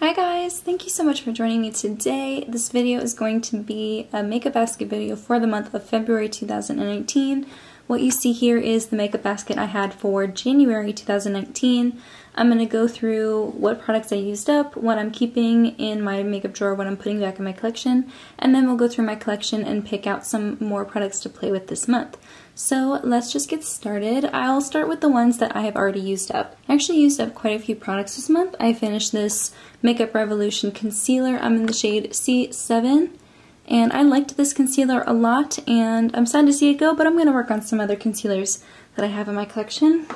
Hi guys, thank you so much for joining me today. This video is going to be a makeup basket video for the month of February 2019. What you see here is the makeup basket I had for January 2019. I'm going to go through what products I used up, what I'm keeping in my makeup drawer, what I'm putting back in my collection, and then we'll go through my collection and pick out some more products to play with this month. So let's just get started. I'll start with the ones that I have already used up. I actually used up quite a few products this month. I finished this Makeup Revolution concealer. I'm in the shade C7 and I liked this concealer a lot and I'm sad to see it go, but I'm going to work on some other concealers that I have in my collection.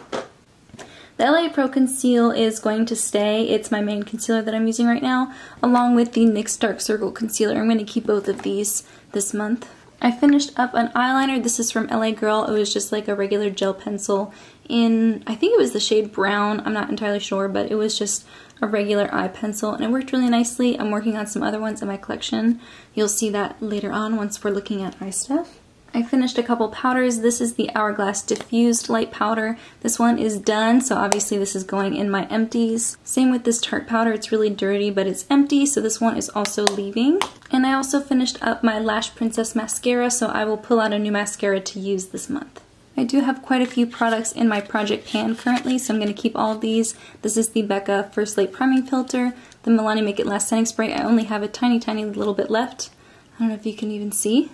The LA Pro Conceal is going to stay. It's my main concealer that I'm using right now, along with the NYX Dark Circle Concealer. I'm going to keep both of these this month. I finished up an eyeliner. This is from LA Girl. It was just like a regular gel pencil in, I think it was the shade brown. I'm not entirely sure, but it was just a regular eye pencil and it worked really nicely. I'm working on some other ones in my collection. You'll see that later on once we're looking at eye stuff. I finished a couple powders. This is the Hourglass Diffused Light Powder. This one is done, so obviously this is going in my empties. Same with this Tarte powder. It's really dirty, but it's empty, so this one is also leaving. And I also finished up my Lash Princess mascara, so I will pull out a new mascara to use this month. I do have quite a few products in my project pan currently, so I'm going to keep all of these. This is the Becca First Light Priming Filter, the Milani Make It Last Setting Spray. I only have a tiny, tiny little bit left. I don't know if you can even see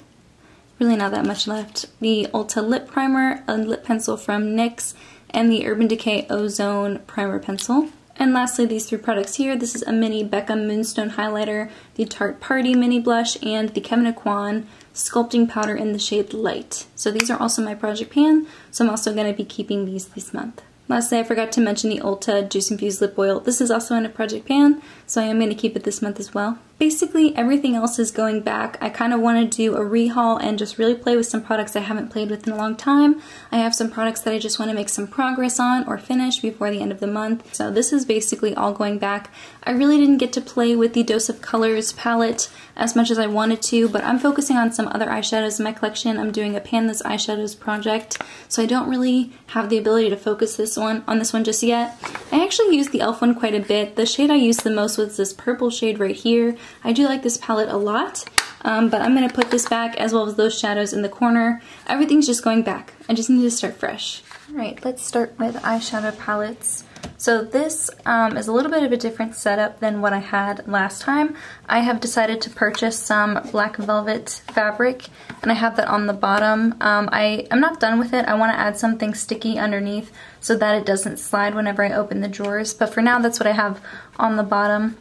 really not that much left. The Ulta Lip Primer, a lip pencil from NYX, and the Urban Decay Ozone Primer Pencil. And lastly, these three products here. This is a mini Becca Moonstone Highlighter, the Tarte Party Mini Blush, and the Kevyn Aucoin Sculpting Powder in the shade Light. So these are also my project pan, so I'm also going to be keeping these this month. Lastly, I forgot to mention the Ulta Juice Infused Lip Oil. This is also in a project pan, so I am going to keep it this month as well. Basically, everything else is going back. I kind of want to do a rehaul and just really play with some products I haven't played with in a long time. I have some products that I just want to make some progress on or finish before the end of the month. So this is basically all going back. I really didn't get to play with the Dose of Colors palette as much as I wanted to, but I'm focusing on some other eyeshadows in my collection. I'm doing a Pan Those Eyeshadows project, so I don't really have the ability to focus this one on this one just yet. I actually used the e.l.f. one quite a bit. The shade I used the most was this purple shade right here. I do like this palette a lot, um, but I'm going to put this back as well as those shadows in the corner. Everything's just going back. I just need to start fresh. Alright, let's start with eyeshadow palettes. So this um, is a little bit of a different setup than what I had last time. I have decided to purchase some black velvet fabric and I have that on the bottom. Um, I am not done with it. I want to add something sticky underneath so that it doesn't slide whenever I open the drawers. But for now that's what I have on the bottom.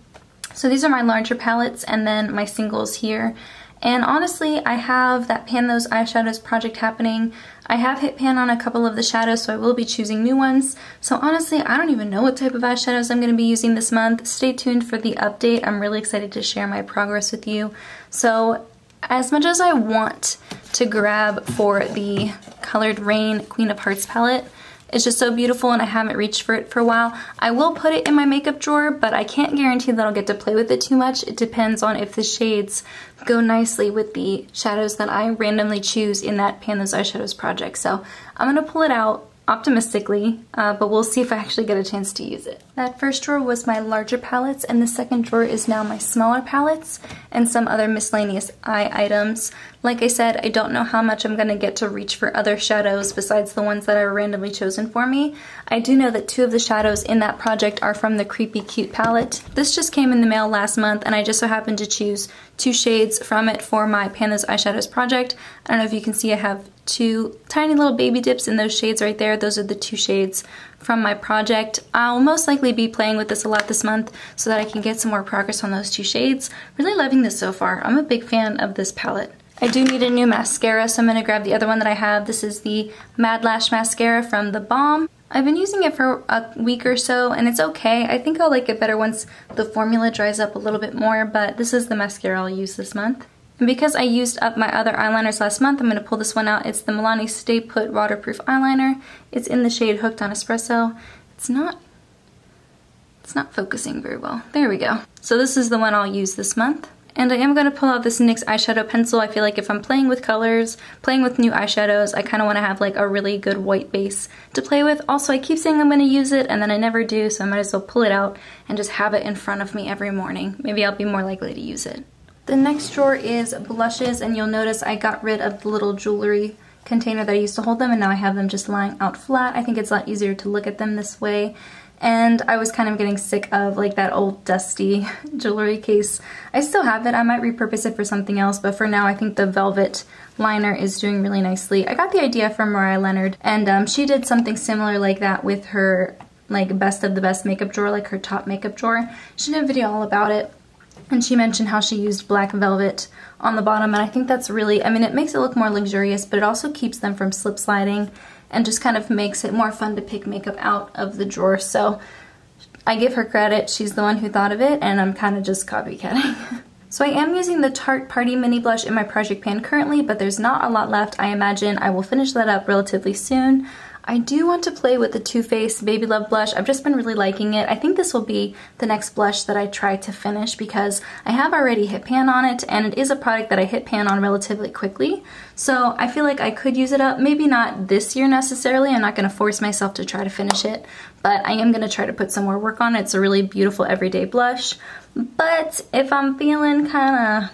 So these are my larger palettes and then my singles here. And honestly, I have that Pan Those Eyeshadows project happening. I have hit pan on a couple of the shadows, so I will be choosing new ones. So honestly, I don't even know what type of eyeshadows I'm going to be using this month. Stay tuned for the update. I'm really excited to share my progress with you. So as much as I want to grab for the Coloured Raine Queen of Hearts palette, it's just so beautiful and I haven't reached for it for a while. I will put it in my makeup drawer, but I can't guarantee that I'll get to play with it too much. It depends on if the shades go nicely with the shadows that I randomly choose in that Pan Those Eyeshadows project. So I'm to pull it out optimistically, uh, but we'll see if I actually get a chance to use it. That first drawer was my larger palettes, and the second drawer is now my smaller palettes and some other miscellaneous eye items. Like I said, I don't know how much I'm going to get to reach for other shadows besides the ones that are randomly chosen for me. I do know that two of the shadows in that project are from the Creepy Cute palette. This just came in the mail last month, and I just so happened to choose two shades from it for my Pan Those Eyeshadows project. I don't know if you can see I have two tiny little baby dips in those shades right there. Those are the two shades from my project. I'll most likely be playing with this a lot this month so that I can get some more progress on those two shades. Really loving this so far. I'm a big fan of this palette. I do need a new mascara, so I'm going to grab the other one that I have. This is the Mad Lash Mascara from The Balm. I've been using it for a week or so and it's okay. I think I'll like it better once the formula dries up a little bit more, but this is the mascara I'll use this month. And because I used up my other eyeliners last month, I'm going to pull this one out. It's the Milani Stay Put Waterproof Eyeliner. It's in the shade Hooked on Espresso. It's not, it's not focusing very well. There we go. So this is the one I'll use this month. And I am going to pull out this NYX eyeshadow pencil. I feel like if I'm playing with colors, playing with new eyeshadows, I kind of want to have like a really good white base to play with. Also, I keep saying I'm going to use it and then I never do, so I might as well pull it out and just have it in front of me every morning. Maybe I'll be more likely to use it. The next drawer is blushes, and you'll notice I got rid of the little jewelry container that I used to hold them, and now I have them just lying out flat. I think it's a lot easier to look at them this way and I was kind of getting sick of like that old dusty jewelry case. I still have it. I might repurpose it for something else, but for now I think the velvet liner is doing really nicely. I got the idea from Mariah Leonard, and um, she did something similar like that with her like best of the best makeup drawer, like her top makeup drawer. She did a video all about it, and she mentioned how she used black velvet on the bottom, and I think that's really, I mean, it makes it look more luxurious, but it also keeps them from slip sliding and just kind of makes it more fun to pick makeup out of the drawer. So I give her credit. She's the one who thought of it and I'm kind of just copycatting. so I am using the Tarte Party Mini Blush in my project pan currently, but there's not a lot left. I imagine I will finish that up relatively soon. I do want to play with the Too Faced Baby Love blush. I've just been really liking it. I think this will be the next blush that I try to finish because I have already hit pan on it and it is a product that I hit pan on relatively quickly. So I feel like I could use it up. Maybe not this year necessarily. I'm not going to force myself to try to finish it, but I am going to try to put some more work on it. It's a really beautiful everyday blush. But if I'm feeling kind of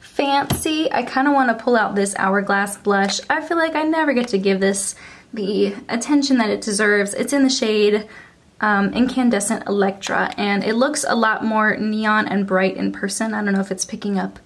fancy, I kind of want to pull out this Hourglass blush. I feel like I never get to give this the attention that it deserves. It's in the shade um, Incandescent Electra and it looks a lot more neon and bright in person. I don't know if it's picking up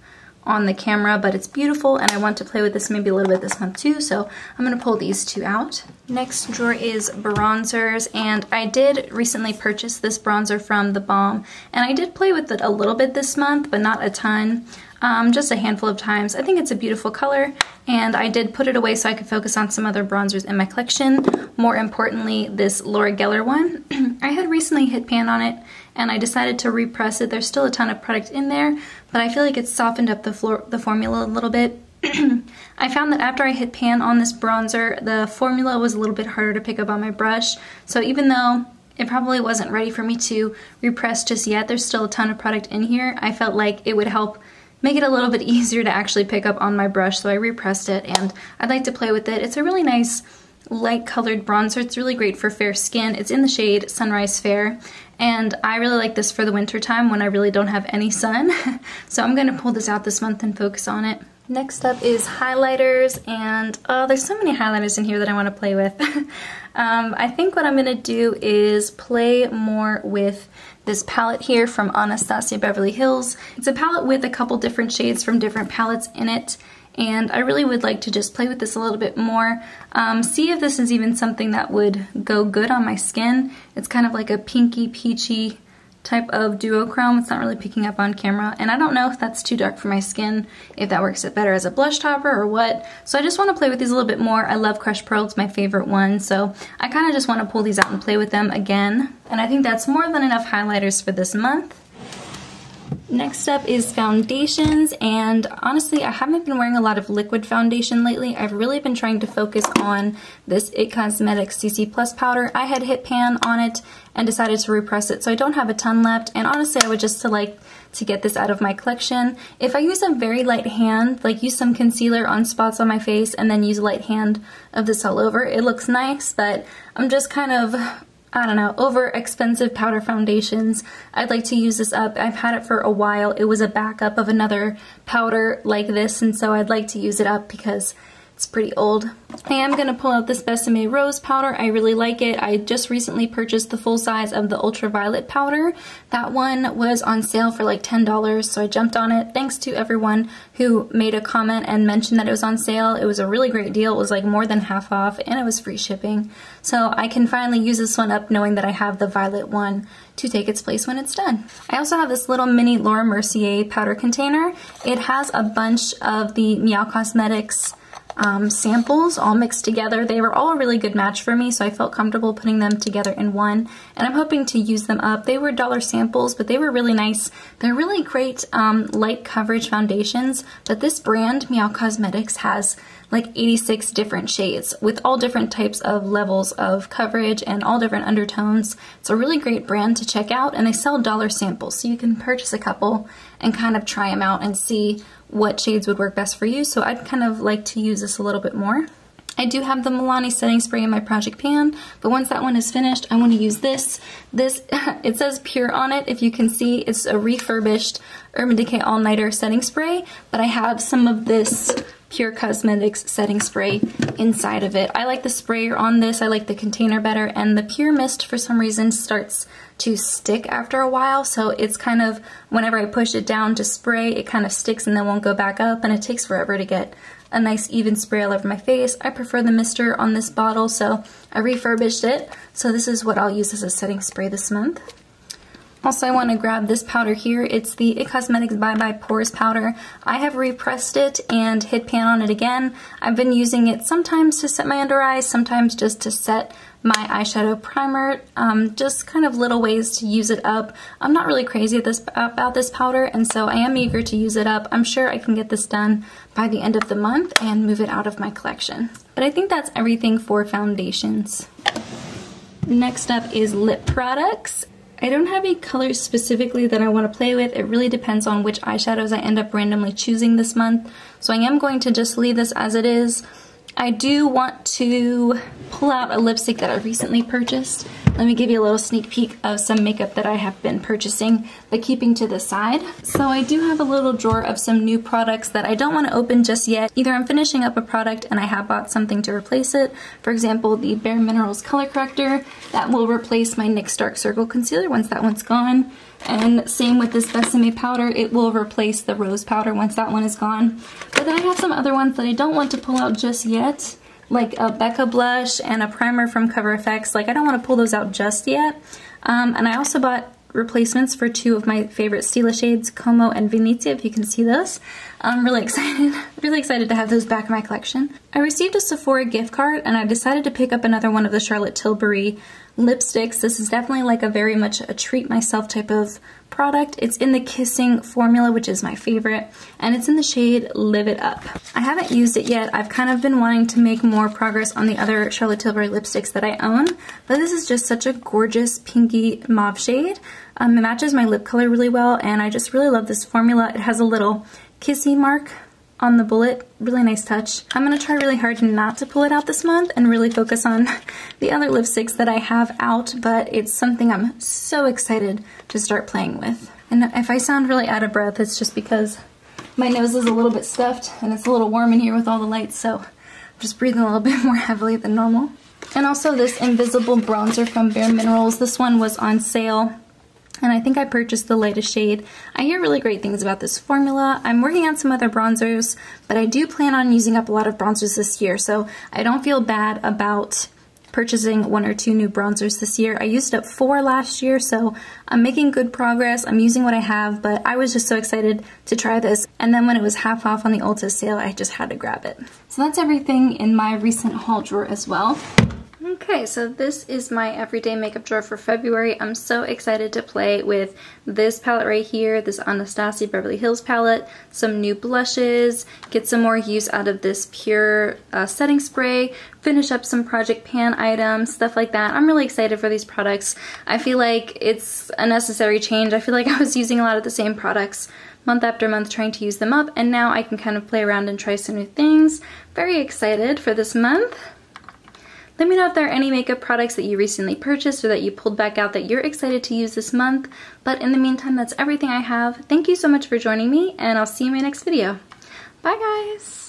on the camera, but it's beautiful and I want to play with this maybe a little bit this month too, so I'm going to pull these two out. Next drawer is bronzers, and I did recently purchase this bronzer from The Balm, and I did play with it a little bit this month, but not a ton um, just a handful of times. I think it's a beautiful color and I did put it away so I could focus on some other bronzers in my collection. More importantly, this Laura Geller one. I had recently hit pan on it and I decided to repress it. There's still a ton of product in there, but I feel like it's softened up the, floor, the formula a little bit. I found that after I hit pan on this bronzer, the formula was a little bit harder to pick up on my brush. So even though it probably wasn't ready for me to repress just yet, there's still a ton of product in here. I felt like it would help make it a little bit easier to actually pick up on my brush, so I repressed it and I'd like to play with it. It's a really nice light colored bronzer. It's really great for fair skin. It's in the shade Sunrise Fair and I really like this for the winter time when I really don't have any sun. so I'm going to pull this out this month and focus on it. Next up is highlighters and oh there's so many highlighters in here that I want to play with. um, I think what I'm going to do is play more with this palette here from Anastasia Beverly Hills. It's a palette with a couple different shades from different palettes in it and I really would like to just play with this a little bit more, um, see if this is even something that would go good on my skin. It's kind of like a pinky peachy type of duochrome. It's not really picking up on camera. And I don't know if that's too dark for my skin, if that works it better as a blush topper or what. So I just want to play with these a little bit more. I love Crush Pearl. It's my favorite one. So I kind of just want to pull these out and play with them again. And I think that's more than enough highlighters for this month. Next up is foundations and honestly I haven't been wearing a lot of liquid foundation lately. I've really been trying to focus on this IT Cosmetics CC Plus powder. I had hit pan on it and decided to repress it so I don't have a ton left and honestly I would just to like to get this out of my collection. If I use a very light hand, like use some concealer on spots on my face and then use a light hand of this all over, it looks nice but I'm just kind of I don't know, over expensive powder foundations. I'd like to use this up. I've had it for a while. It was a backup of another powder like this, and so I'd like to use it up because it's pretty old. I am going to pull out this Besame Rose powder. I really like it. I just recently purchased the full size of the Ultraviolet powder. That one was on sale for like $10, so I jumped on it. Thanks to everyone who made a comment and mentioned that it was on sale. It was a really great deal. It was like more than half off, and it was free shipping. So I can finally use this one up knowing that I have the violet one to take its place when it's done. I also have this little mini Laura Mercier powder container. It has a bunch of the Meow Cosmetics um, samples all mixed together. They were all a really good match for me, so I felt comfortable putting them together in one. And I'm hoping to use them up. They were dollar samples, but they were really nice. They're really great um, light coverage foundations, but this brand, Meow Cosmetics, has like 86 different shades with all different types of levels of coverage and all different undertones. It's a really great brand to check out and they sell dollar samples so you can purchase a couple and kind of try them out and see what shades would work best for you. So I'd kind of like to use this a little bit more. I do have the Milani setting spray in my project pan, but once that one is finished, I want to use this. This, it says Pure on it. If you can see, it's a refurbished Urban Decay All Nighter setting spray, but I have some of this Pure Cosmetics setting spray inside of it. I like the sprayer on this, I like the container better, and the Pure Mist for some reason starts to stick after a while, so it's kind of, whenever I push it down to spray, it kind of sticks and then won't go back up, and it takes forever to get a nice even spray all over my face. I prefer the mister on this bottle, so I refurbished it. So this is what I'll use as a setting spray this month. Also, I want to grab this powder here. It's the IT Cosmetics Bye Bye Pores powder. I have repressed it and hit pan on it again. I've been using it sometimes to set my under eyes, sometimes just to set my eyeshadow primer. Um, just kind of little ways to use it up. I'm not really crazy this, about this powder, and so I am eager to use it up. I'm sure I can get this done by the end of the month and move it out of my collection. But I think that's everything for foundations. Next up is lip products. I don't have a color specifically that I want to play with. It really depends on which eyeshadows I end up randomly choosing this month. So I am going to just leave this as it is. I do want to pull out a lipstick that I recently purchased. Let me give you a little sneak peek of some makeup that I have been purchasing, but keeping to the side. So I do have a little drawer of some new products that I don't want to open just yet. Either I'm finishing up a product and I have bought something to replace it. For example, the Bare Minerals Color Corrector. That will replace my NYX Dark Circle Concealer once that one's gone. And same with this Besame powder, it will replace the rose powder once that one is gone. But then I have some other ones that I don't want to pull out just yet, like a Becca blush and a primer from Cover FX. Like I don't want to pull those out just yet. Um, and I also bought replacements for two of my favorite Stila shades, Como and Venezia, if you can see those. I'm really excited, really excited to have those back in my collection. I received a Sephora gift card and I decided to pick up another one of the Charlotte Tilbury lipsticks. This is definitely like a very much a treat myself type of product. It's in the Kissing formula, which is my favorite, and it's in the shade Live It Up. I haven't used it yet. I've kind of been wanting to make more progress on the other Charlotte Tilbury lipsticks that I own, but this is just such a gorgeous pinky mauve shade. Um, it matches my lip color really well, and I just really love this formula. It has a little kissy mark on the bullet. Really nice touch. I'm going to try really hard not to pull it out this month and really focus on the other lipsticks that I have out, but it's something I'm so excited to start playing with. And if I sound really out of breath, it's just because my nose is a little bit stuffed and it's a little warm in here with all the lights, so I'm just breathing a little bit more heavily than normal. And also this Invisible Bronzer from Bare Minerals. This one was on sale and I think I purchased the lightest shade. I hear really great things about this formula. I'm working on some other bronzers, but I do plan on using up a lot of bronzers this year, so I don't feel bad about purchasing one or two new bronzers this year. I used up four last year, so I'm making good progress. I'm using what I have, but I was just so excited to try this. And then when it was half off on the Ulta sale, I just had to grab it. So that's everything in my recent haul drawer as well. Okay, so this is my everyday makeup drawer for February. I'm so excited to play with this palette right here, this Anastasia Beverly Hills palette, some new blushes, get some more use out of this pure uh, setting spray, finish up some Project Pan items, stuff like that. I'm really excited for these products. I feel like it's a necessary change. I feel like I was using a lot of the same products month after month trying to use them up and now I can kind of play around and try some new things. Very excited for this month. Let me know if there are any makeup products that you recently purchased or that you pulled back out that you're excited to use this month. But in the meantime, that's everything I have. Thank you so much for joining me, and I'll see you in my next video. Bye, guys!